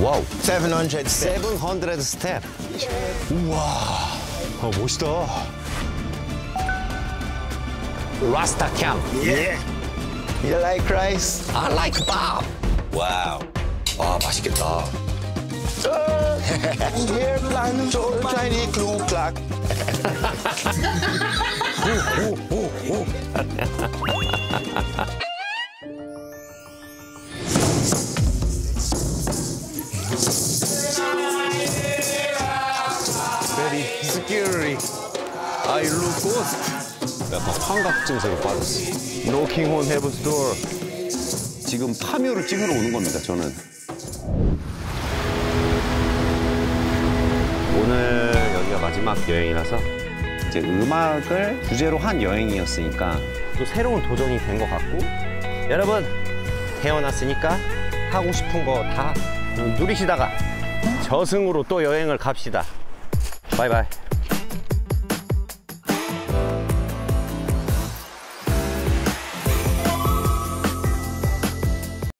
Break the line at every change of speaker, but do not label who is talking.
와우.
700 steps.
700 스텝.
아, 멋있다.
라스타 캠.
Yeah. You like rice?
I like Bob. 와우. 아, 맛있겠다.
Here, blind, so tiny, clue clock.
Very scary. I look ghost. 약간 환각 증세로 빠졌어. Knocking on heaven's door. 지금 파묘를 찍으러 오는 겁니다, 저는. 오늘 여기가 마지막 여행이라서 이제 음악을 주제로 한 여행이었으니까 또 새로운 도전이 된 것 같고 여러분 태어났으니까 하고 싶은 거 다 누리시다가 저승으로 또 여행을 갑시다. 拜拜。